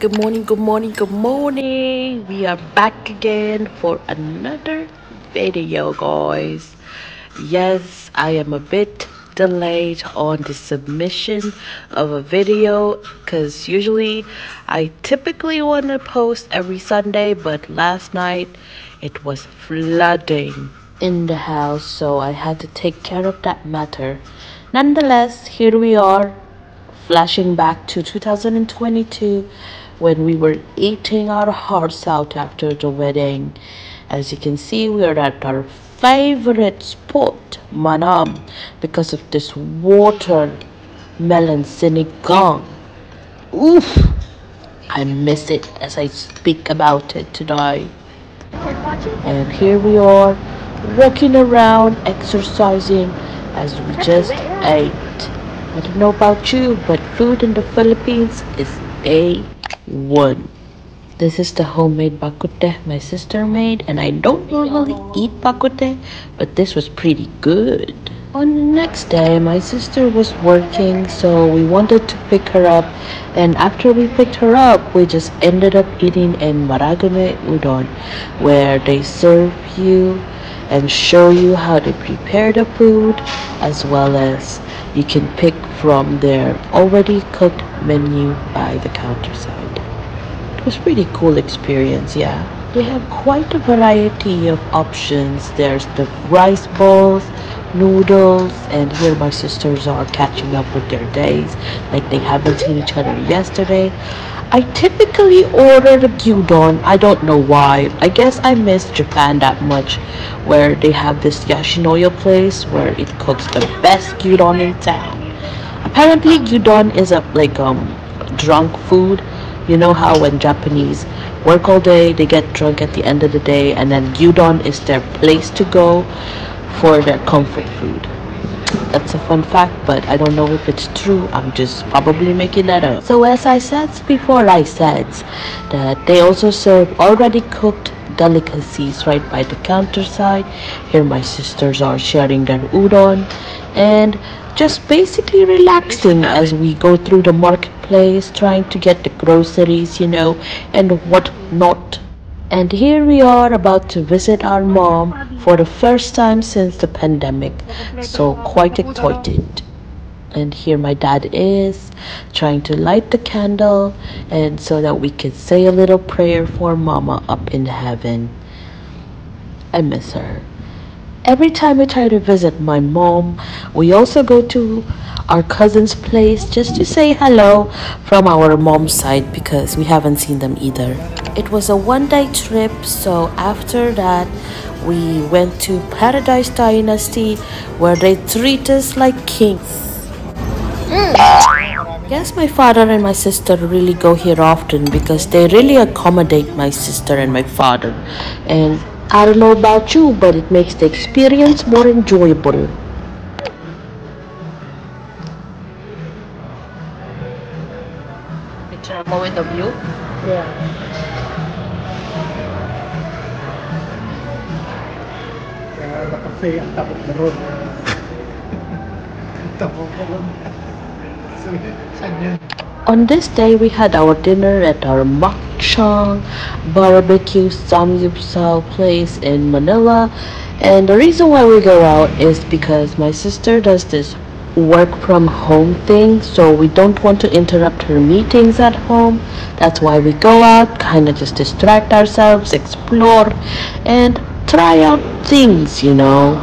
Good morning, good morning, good morning. We are back again for another video, guys. Yes, I am a bit delayed on the submission of a video because usually I typically want to post every Sunday, but last night it was flooding in the house, so I had to take care of that matter. Nonetheless, here we are flashing back to 2022 when we were eating our hearts out after the wedding. As you can see, we are at our favorite spot, Manam, because of this watermelon sinigang. Oof! I miss it as I speak about it today. And here we are, walking around, exercising as we just ate. I don't know about you, but food in the Philippines is A one. This is the homemade bak kut teh my sister made, and I don't normally eat bak kut teh, but this was pretty good. On the next day, my sister was working, so we wanted to pick her up. And after we picked her up, we just ended up eating in Marugame Udon, where they serve you and show you how they prepare the food, as well as you can pick from their already cooked menu by the counter side. It was pretty cool experience, yeah. They have quite a variety of options. There's the rice balls, noodles, and here my sisters are catching up with their days like they haven't seen each other yesterday. I typically order the gyudon. I don't know why. I guess I miss Japan that much, where they have this Yoshinoya place where it cooks the best gyudon in town. Apparently, gyudon is a like um drunk food. You know how when Japanese work all day, they get drunk at the end of the day, and then gyudon is their place to go for their comfort food. That's a fun fact, but I don't know if it's true. I'm just probably making that up. So as I said before, I said that they also serve already cooked delicacies right by the counter side. Here my sisters are sharing their udon and just basically relaxing as we go through the marketplace, trying to get the groceries, you know, and what not. And here we are about to visit our mom for the first time since the pandemic, so quite excited. And here my dad is trying to light the candle, and so that we can say a little prayer for Mama up in heaven. I miss her. Every time we try to visit my mom, we also go to our cousin's place just to say hello from our mom's side because we haven't seen them either. It was a one day trip, so after that, we went to Paradise Dynasty where they treat us like kings. Hmm. Yes, my father and my sister really go here often because they really accommodate my sister and my father. And I don't know about you, but it makes the experience more enjoyable. Picture mo with the view? Yeah. Kaya nakafe ang tapos na ron. tapos na ron. Sabi, saan yan? On this day, we had our dinner at our Makchang barbecue samgyeopsal place in Manila. And the reason why we go out is because my sister does this work from home thing, so we don't want to interrupt her meetings at home. That's why we go out, kind of just distract ourselves, explore, and try out things, you know.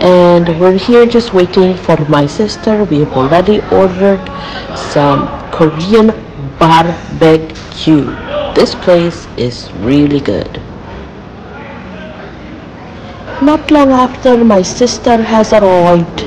And we're here just waiting for my sister. We've already ordered some Korean barbecue. This place is really good. Not long after, my sister has arrived.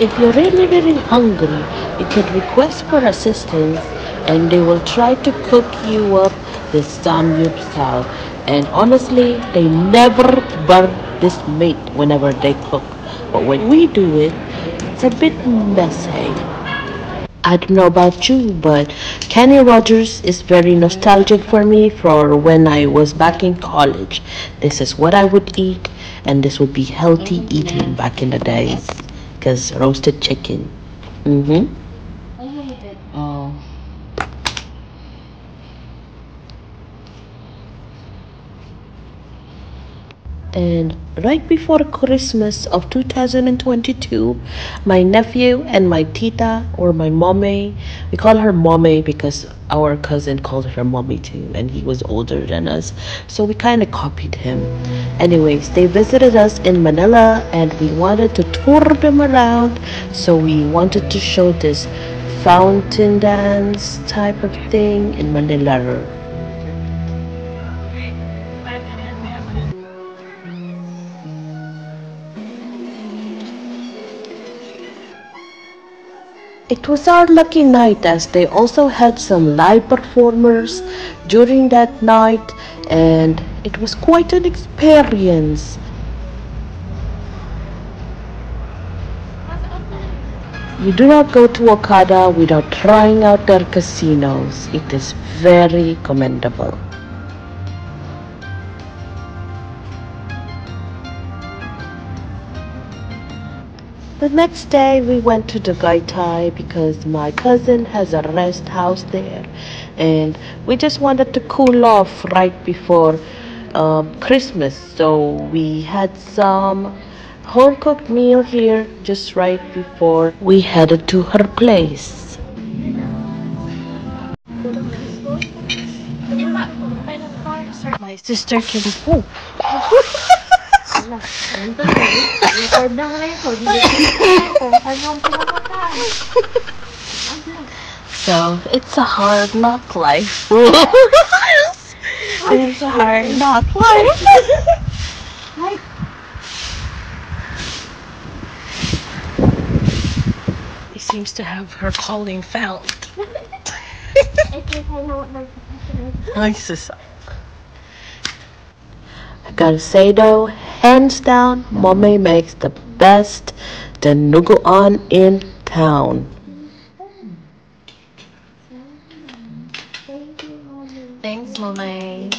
If you're really, really hungry, you can request for assistance and they will try to cook you up the samgyeopsal. And honestly, they never burn this meat whenever they cook. But when we do it, it's a bit messy. I don't know about you, but Kenny Rogers is very nostalgic for me for when I was back in college. This is what I would eat, and this would be healthy eating back in the days. Because roasted chicken. Mm-hmm. And right before Christmas of 2022, my nephew and my tita, or my mommy, we call her mommy because our cousin called her mommy too, and he was older than us, so we kind of copied him. Anyways, they visited us in Manila, and we wanted to tour them around, so we wanted to show this fountain dance type of thing in Manila. It was our lucky night as they also had some live performers during that night and it was quite an experience. You do not go to Okada without trying out their casinos. It is very commendable. The next day we went to Tagaytay because my cousin has a rest house there and we just wanted to cool off right before um, Christmas so we had some home cooked meal here just right before we headed to her place. My sister can poop. Record na nga yun. Kung anong pinapatay. So it's a hard knock life. it's a hard knock life. He seems to have her calling found. Ito yung kind of like Ay, sus. I gotta say though, hands down, mommy makes the best dinuguan in town. Thanks, Mamay.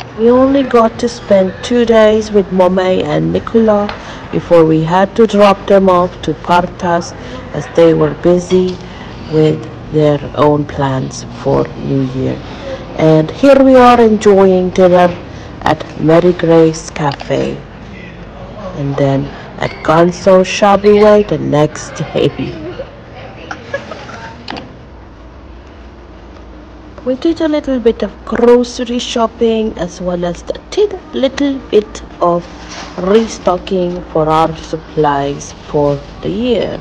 We only got to spend two days with Momay and Nicola before we had to drop them off to Partas as they were busy with their own plans for New Year. And here we are enjoying dinner at Mary Grace Cafe and then at Gonzo Shabuway the next day. We did a little bit of grocery shopping as well as a tid- little bit of restocking for our supplies for the year.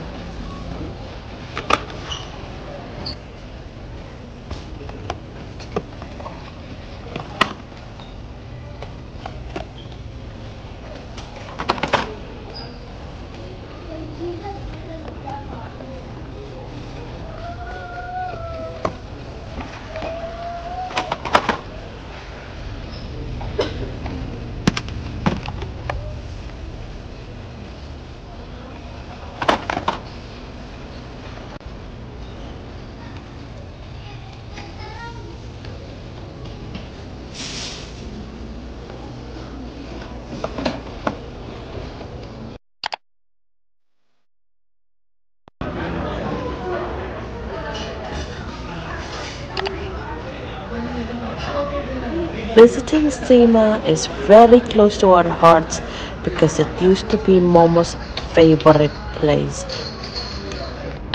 Visiting Sima is very close to our hearts because it used to be Momo's favorite place.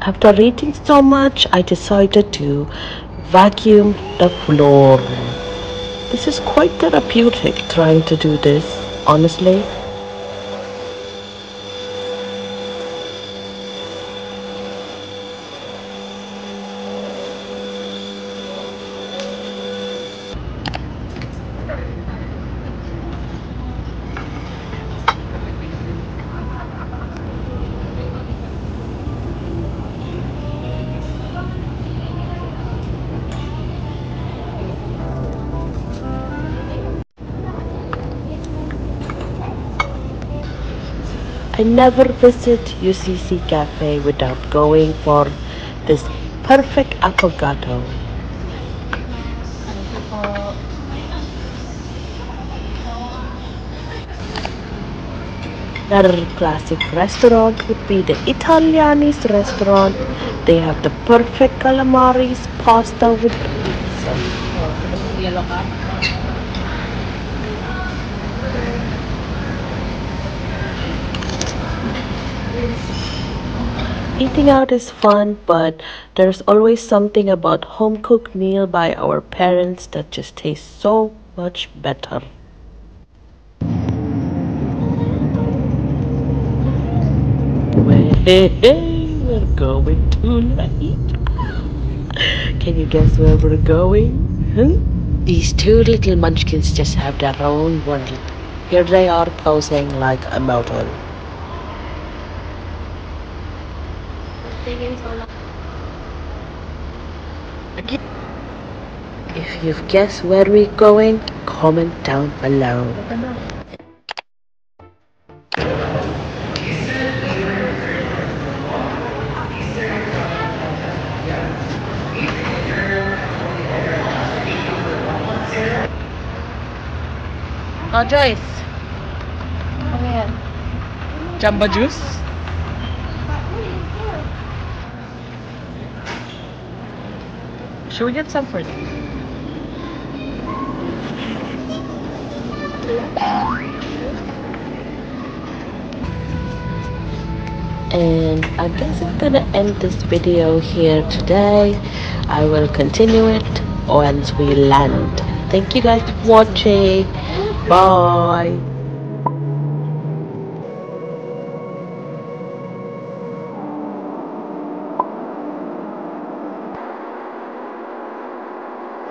After eating so much, I decided to vacuum the floor. This is quite therapeutic trying to do this, honestly. I never visit UCC Cafe without going for this perfect affogato. Another classic restaurant would be the Italianni's restaurant. They have the perfect calamaris pasta with pizza. Eating out is fun, but there's always something about home cooked meal by our parents that just tastes so much better. Where we're going tonight? Can you guess where we're going? Huh? These two little munchkins just have their own world. Here they are posing like a model. Taking so long. If you've guessed where we're going, comment down below. Ito. Oh, Joyce. Ano yan? Jamba juice? Should we get some for? And I guess I'm gonna end this video here today. I will continue it once we land. Thank you guys for watching. Bye.